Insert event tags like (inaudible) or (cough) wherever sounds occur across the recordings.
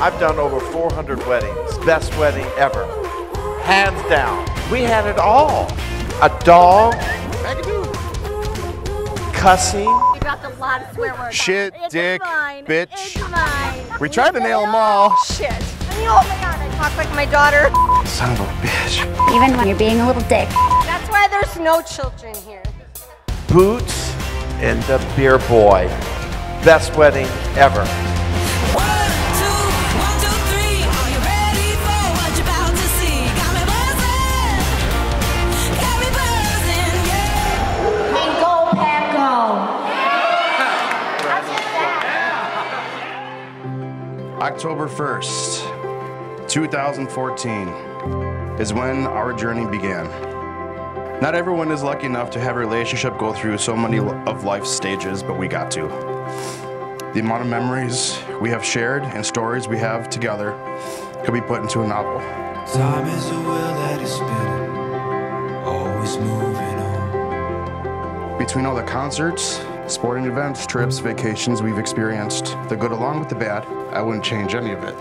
I've done over 400 weddings. Best wedding ever. Hands down. We had it all. A dog. Cussing. We dropped a lot of swear words. Shit, It's dick, mine. bitch. It's mine. We tried to nail them all. Shit. I mean, oh my god, I talk like my daughter. Son of a bitch. Even when you're being a little dick. That's why there's no children here. Boots and the beer boy. Best wedding ever. October 1st, 2014 is when our journey began. Not everyone is lucky enough to have a relationship go through so many of life's stages, but we got to. The amount of memories we have shared and stories we have together could be put into a novel. Time is a wheel that is spinning, always moving on. Between all the concerts, sporting events, trips, vacations we've experienced, the good along with the bad, I wouldn't change any of it.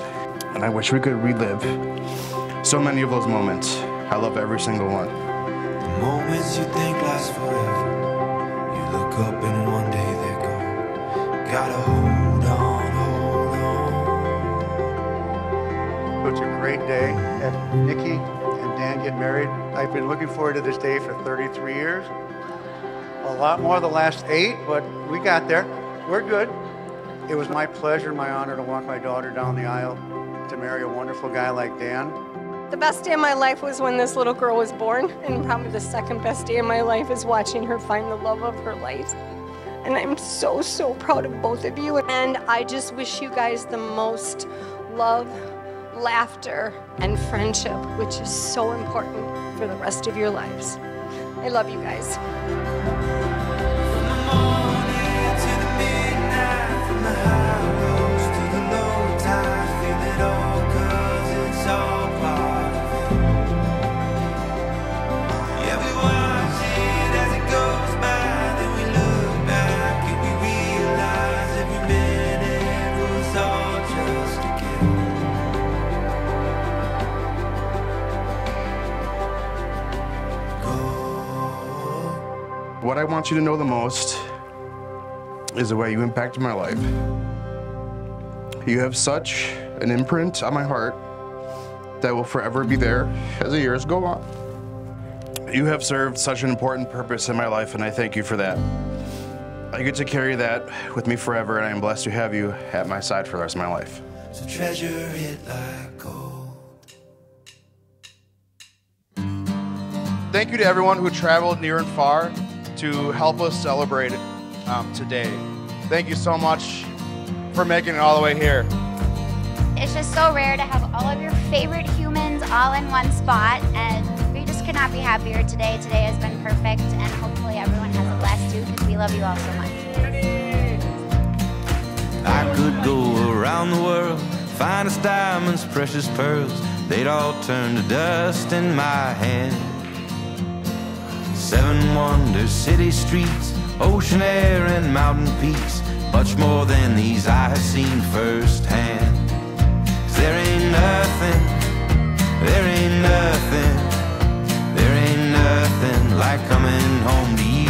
And I wish we could relive so many of those moments. I love every single one. The moments you think last forever, you look up and one day they're gone. Gotta hold on, hold on. It's a great day. And Nikki and Dan get married. I've been looking forward to this day for 33 years. A lot more the last eight, but we got there. We're good. It was my pleasure and my honor to walk my daughter down the aisle to marry a wonderful guy like Dan. The best day of my life was when this little girl was born, and probably the second best day of my life is watching her find the love of her life. And I'm so, so proud of both of you. And I just wish you guys the most love, laughter, and friendship, which is so important for the rest of your lives. I love you guys. What I want you to know the most is the way you impacted my life. You have such an imprint on my heart that will forever be there as the years go on. You have served such an important purpose in my life, and I thank you for that. I get to carry that with me forever, and I am blessed to have you at my side for the rest of my life. So treasure it like gold. Thank you to everyone who traveled near and far to help us celebrate um, today. Thank you so much for making it all the way here. It's just so rare to have all of your favorite humans all in one spot, and we just could not be happier today. Today has been perfect, and hopefully everyone has a blast too, because we love you all so much. I could go around the world, finest diamonds, precious pearls, they'd all turn to dust in my hand. Seven wonders, city streets, ocean air, and mountain peaks, much more than these I have seen firsthand. 'Cause there ain't nothing, there ain't nothing, there ain't nothing like coming home to you.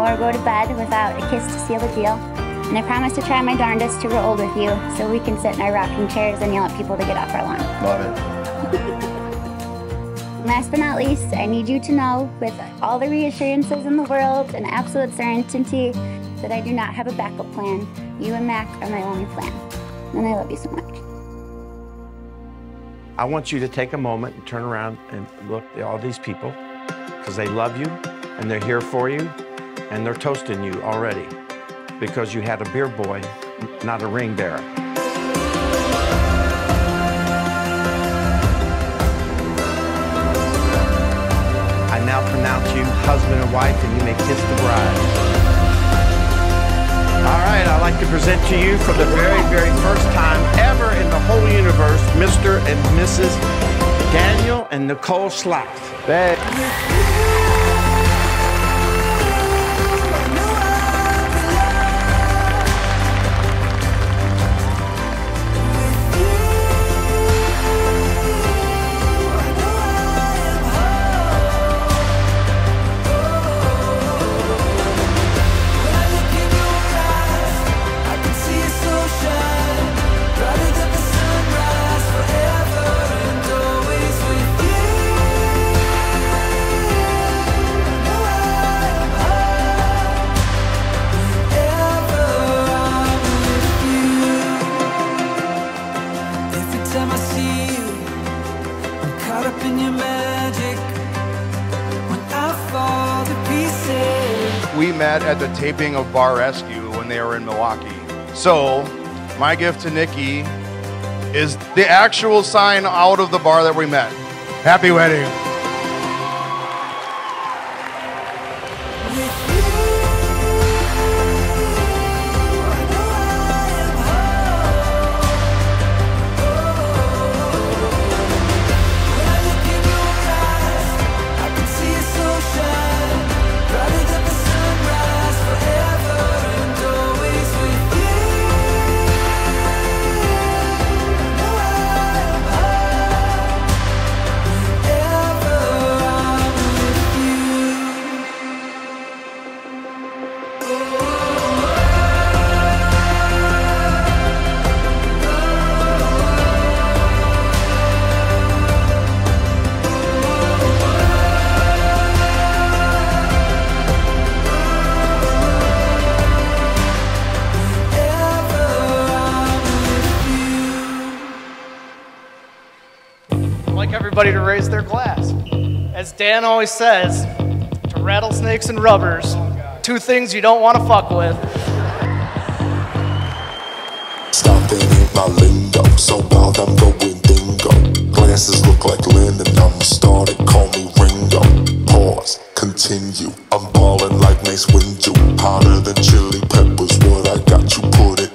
Or go to bed without a kiss to seal the deal. And I promise to try my darndest to grow old with you so we can sit in our rocking chairs and yell at people to get off our lawn. Love it. (laughs) Last but not least, I need you to know, with all the reassurances in the world and absolute certainty, that I do not have a backup plan. You and Mac are my only plan. And I love you so much. I want you to take a moment and turn around and look at all these people because they love you and they're here for you and they're toasting you already because you had a beer boy, not a ring bearer. I now pronounce you husband and wife, and you may kiss the bride. All right, I'd like to present to you for the very, very first time ever in the whole universe, Mr. and Mrs. Daniel and Nicole Slack. Every We met at the taping of Bar Rescue when they were in Milwaukee. So, my gift to Nikki is the actual sign out of the bar that we met. Happy wedding. To raise their glass. As Dan always says, to rattlesnakes and rubbers, two things you don't want to fuck with. Ain't my lingo, so loud I'm going dingo. Glasses look like I'm started, call me Ringo. Pause, continue, I'm like Mace Windu. Hotter than chili peppers, what I got you put it